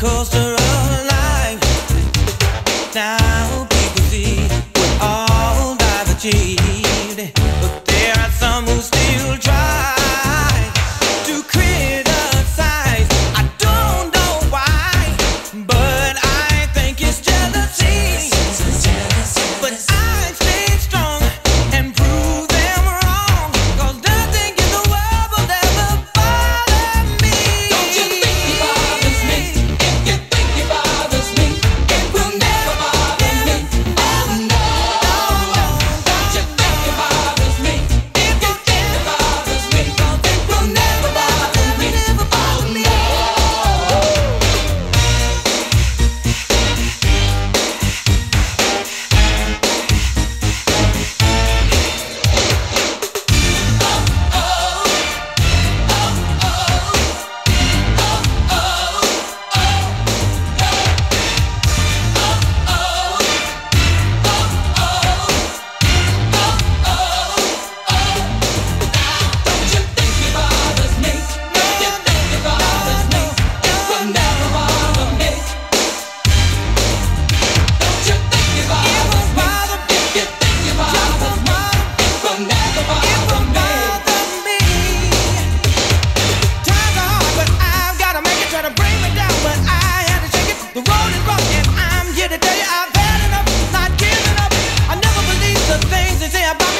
coaster of. Now people see all but there are some who still try. Say about